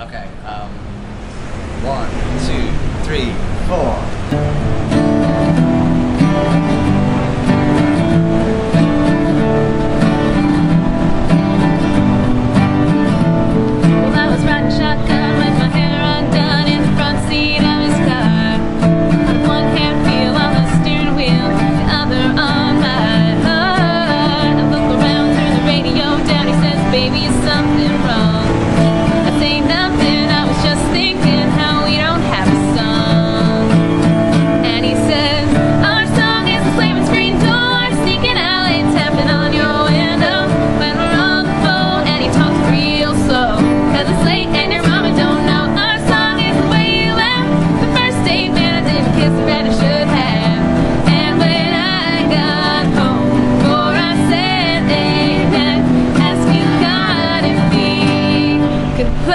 Okay. Um, one, two, three, four.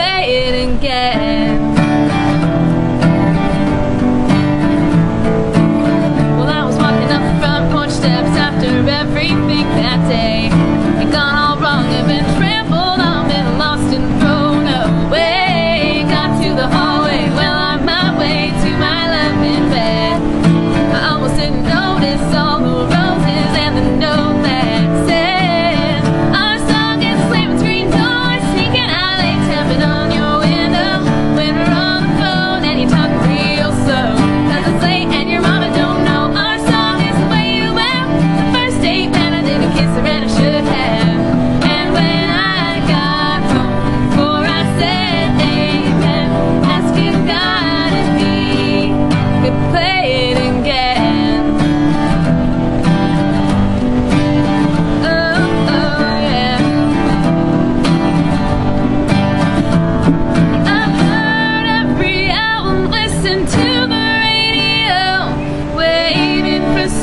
waiting game.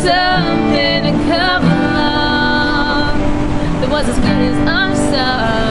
something to come along that was as good as I'm sorry.